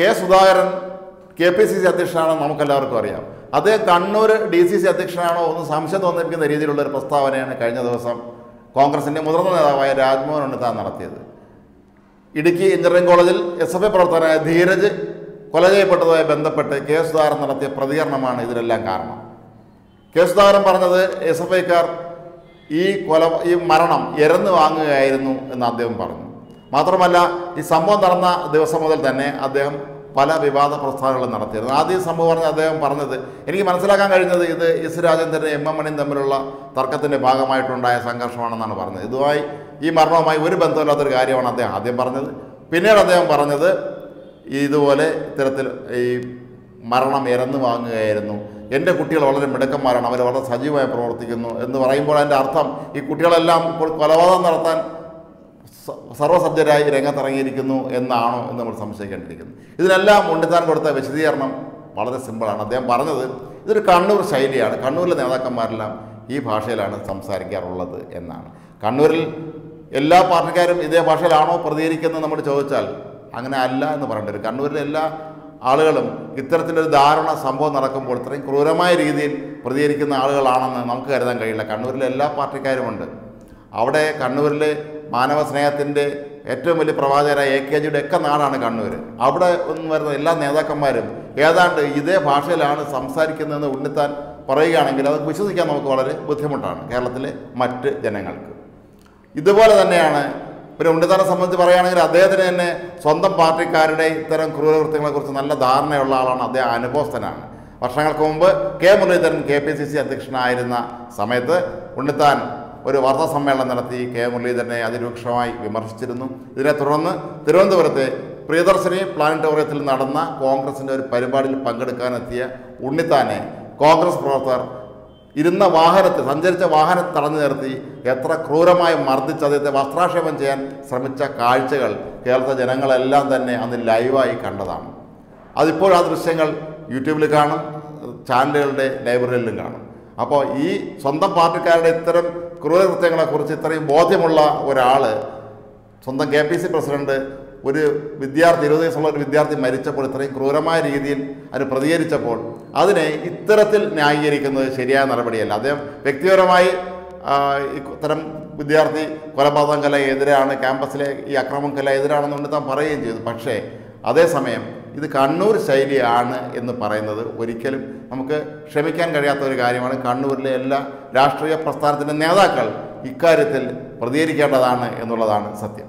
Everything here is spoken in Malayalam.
K Sudhakaran K P C C അധ്യക്ഷനാണെന്ന് നമുക്കെല്ലാവർക്കും അറിയാം. അദ്ദേഹം കണ്ണൂർ ഡി സി സി അധ്യക്ഷനാണോ എന്ന് സംശയം തോന്നിപ്പിക്കുന്ന രീതിയിലുള്ള ഒരു പ്രസ്താവനയാണ് കഴിഞ്ഞ ദിവസം കോൺഗ്രസിന്റെ മുതിർന്ന നേതാവായ രാജ്മോഹൻ ഉണ്ണിത്താൻ നടത്തിയത്. ഇടുക്കി എഞ്ചിനീയറിംഗ് കോളേജിൽ എസ് എഫ് ഐ പ്രവർത്തകനായ ധീരജ് കൊല ചെയ്യപ്പെട്ടതുമായി ബന്ധപ്പെട്ട് കെ സുധാകരൻ നടത്തിയ പ്രതികരണമാണ് ഇതിനെല്ലാം കാരണം. കെ സുധാകരൻ പറഞ്ഞത് എസ് എഫ് ഐക്കാർ ഈ കൊല ഈ മരണം എരന്ന് വാങ്ങുകയായിരുന്നു എന്ന് അദ്ദേഹം പറഞ്ഞു. മാത്രമല്ല ഈ സംഭവം നടന്ന ദിവസം മുതൽ തന്നെ അദ്ദേഹം പല വിവാദ പ്രസ്ഥാനങ്ങളും നടത്തിയിരുന്നു. ആദ്യം സംഭവം പറഞ്ഞ അദ്ദേഹം പറഞ്ഞത് എനിക്ക് മനസ്സിലാക്കാൻ കഴിഞ്ഞത് ഇത് എസ് രാജേന്ദ്രനും എം എം മണിയും തമ്മിലുള്ള തർക്കത്തിന്റെ ഭാഗമായിട്ടുണ്ടായ സംഘർഷമാണെന്നാണ് പറഞ്ഞത്. ഇതുമായി ഈ മരണവുമായി ഒരു ബന്ധമില്ലാത്തൊരു കാര്യമാണ് അദ്ദേഹം ആദ്യം പറഞ്ഞത്. പിന്നീട് അദ്ദേഹം പറഞ്ഞത് ഇതുപോലെ ഇത്തരത്തിൽ ഈ മരണം ഇരന്ന് വാങ്ങുകയായിരുന്നു. എന്റെ കുട്ടികൾ വളരെ മിടുക്കന്മാരാണ് അവർ വളരെ സജീവമായി പ്രവർത്തിക്കുന്നു എന്ന് പറയുമ്പോൾ അതിന്റെ അർത്ഥം ഈ കുട്ടികളെല്ലാം ഇപ്പോൾ കൊലപാതകം നടത്താൻ സ- സർവസജ്ജരായി രംഗത്തിറങ്ങിയിരിക്കുന്നു എന്നാണോ എന്ന് നമ്മൾ സംശയിക്കേണ്ടിയിരിക്കുന്നു. ഇതിനെല്ലാം ഉണ്ണിത്താൻ കൊടുത്ത വിശദീകരണം വളരെ സിമ്പിളാണ്. അദ്ദേഹം പറഞ്ഞത് ഇതൊരു കണ്ണൂർ ശൈലിയാണ്. കണ്ണൂരിലെ നേതാക്കന്മാരെല്ലാം ഈ ഭാഷയിലാണ് സംസാരിക്കാറുള്ളത് എന്നാണ്. കണ്ണൂരിൽ എല്ലാ പാർട്ടിക്കാരും ഇതേ ഭാഷയിലാണോ പ്രതികരിക്കുന്നത് നമ്മൾ ചോദിച്ചാൽ അങ്ങനെ അല്ല എന്ന് പറയേണ്ടി വരും. കണ്ണൂരിലെ എല്ലാ ആളുകളും ഇത്തരത്തിലൊരു ദാരുണ സംഭവം നടക്കുമ്പോൾ ഇത്രയും ക്രൂരമായ രീതിയിൽ പ്രതികരിക്കുന്ന ആളുകളാണെന്ന് നമുക്ക് കരുതാൻ കഴിയില്ല. കണ്ണൂരിലെ എല്ലാ പാർട്ടിക്കാരുമുണ്ട്. അവിടെ കണ്ണൂരിലെ മാനവ സ്നേഹത്തിന്റെ ഏറ്റവും വലിയ പ്രവാചകരായ എ കെ ജിയുടെ ഒക്കെ നാടാണ് കണ്ണൂർ അവിടെ ഒന്ന് വരുന്ന എല്ലാ നേതാക്കന്മാരും ഏതാണ്ട് ഇതേ ഭാഷയിലാണ് സംസാരിക്കുന്നതെന്ന് ഉണ്ണിത്താൻ പറയുകയാണെങ്കിൽ അത് വിശ്വസിക്കാൻ നമുക്ക് വളരെ ബുദ്ധിമുട്ടാണ് കേരളത്തിലെ മറ്റ് ജനങ്ങൾക്ക്. ഇതുപോലെ തന്നെയാണ് ഒരു ഉണ്ണിത്താനെ സംബന്ധിച്ച് പറയുകയാണെങ്കിൽ അദ്ദേഹത്തിന് തന്നെ സ്വന്തം പാർട്ടിക്കാരുടെ ഇത്തരം ക്രൂരകൃത്യങ്ങളെക്കുറിച്ച് നല്ല ധാരണയുള്ള ആളാണ് അദ്ദേഹം അനുഭവസ്ഥനാണ്. വർഷങ്ങൾക്ക് മുമ്പ് K Muraleedharan K P C C അധ്യക്ഷനായിരുന്ന സമയത്ത് ഉണ്ണിത്താൻ ഒരു വാർത്താ സമ്മേളനം നടത്തി കെ മുരളീധരനെ അതിരൂക്ഷമായി വിമർശിച്ചിരുന്നു. ഇതിനെ തുടർന്ന് തിരുവനന്തപുരത്തെ പ്രിയദർശിനി പ്ലാനറ്റോറിയത്തിൽ നടന്ന കോൺഗ്രസിന്റെ ഒരു പരിപാടിയിൽ പങ്കെടുക്കാനെത്തിയ ഉണ്ണിത്താനെ കോൺഗ്രസ് പ്രവർത്തകർ ഇരുന്ന വാഹനത്തെ സഞ്ചരിച്ച വാഹനത്തെ തടഞ്ഞു നിർത്തി എത്ര ക്രൂരമായി മർദ്ദിച്ച് അദ്ദേഹത്തെ വസ്ത്രാക്ഷേപം ചെയ്യാൻ ശ്രമിച്ച കാഴ്ചകൾ കേരളത്തെ ജനങ്ങളെല്ലാം തന്നെ അന്ന് ലൈവായി കണ്ടതാണ്. അതിപ്പോൾ ആ ദൃശ്യങ്ങൾ യൂട്യൂബിൽ കാണും ചാനലുകളുടെ ലൈബ്രറിയിലും കാണും. അപ്പോൾ ഈ സ്വന്തം പാർട്ടിക്കാരുടെ ഇത്തരം ക്രൂരകൃത്യങ്ങളെക്കുറിച്ച് ഇത്രയും ബോധ്യമുള്ള ഒരാൾ സ്വന്തം കെ പി സി പ്രസിഡന്റ് ഒരു വിദ്യാർത്ഥി ഇരുപത് വയസ്സുള്ള ഒരു വിദ്യാർത്ഥി മരിച്ചപ്പോൾ ഇത്രയും ക്രൂരമായ രീതിയിൽ അതിന് പ്രതികരിച്ചപ്പോൾ അതിനെ ഇത്തരത്തിൽ ന്യായീകരിക്കുന്നത് ശരിയായ നടപടിയല്ല. അദ്ദേഹം വ്യക്തിപരമായി ഇത്തരം വിദ്യാർത്ഥി കൊലപാതകല എതിരാണ് ക്യാമ്പസിലെ ഈ അക്രമക്കല എതിരാണെന്നുകൊണ്ട് താൻ പറയുകയും ചെയ്തു. പക്ഷേ അതേസമയം ഇത് കണ്ണൂർ ശൈലിയാണ് എന്ന് പറയുന്നത്. ഒരിക്കലും നമുക്ക് ക്ഷമിക്കാൻ കഴിയാത്ത ഒരു കാര്യമാണ് കണ്ണൂരിലെ എല്ലാ രാഷ്ട്രീയ പ്രസ്ഥാനത്തിന്റെ നേതാക്കൾ ഇക്കാര്യത്തിൽ പ്രതികരിക്കേണ്ടതാണ് എന്നുള്ളതാണ് സത്യം.